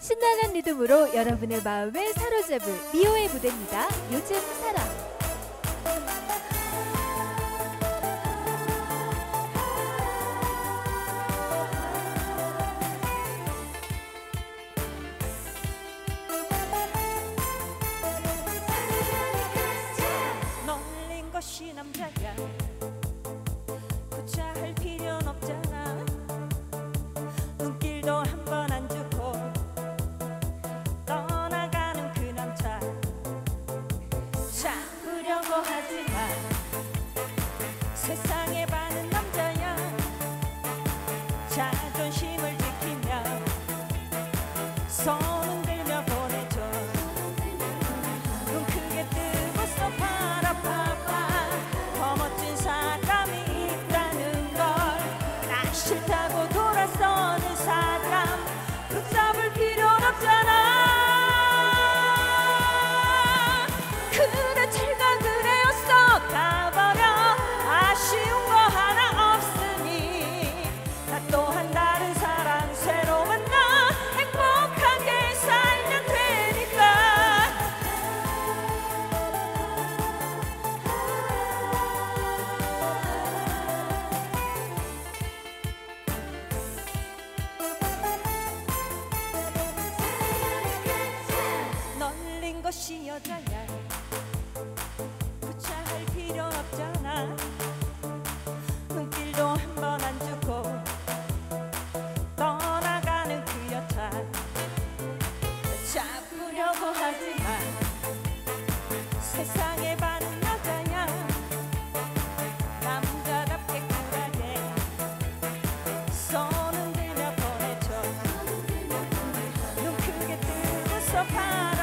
신나는 리듬으로 여러분의 마음을 사로잡을 미호의 무대입니다. 요즘 사랑. 남자야 구차할 필요는 없잖아 눈길도 한 세상에 반은 남자야. 자존심을 지키며 손 들며 보내줘. 눈 크게 뜨고 서 바라봐봐. 더 멋진 사람이 있다는 걸나 싫다고 돌아서는 사람. 붙잡을 필요는 없잖아 것이 여자야 구차할 필요 없잖아. 눈길도 한 번 안 주고 떠나가는 그 여자. 잡으려고 하지마 세상에 반은 여자야. 남자답게 쿨하게 손은 들며 보내줘. 눈 크게 뜨고서 봐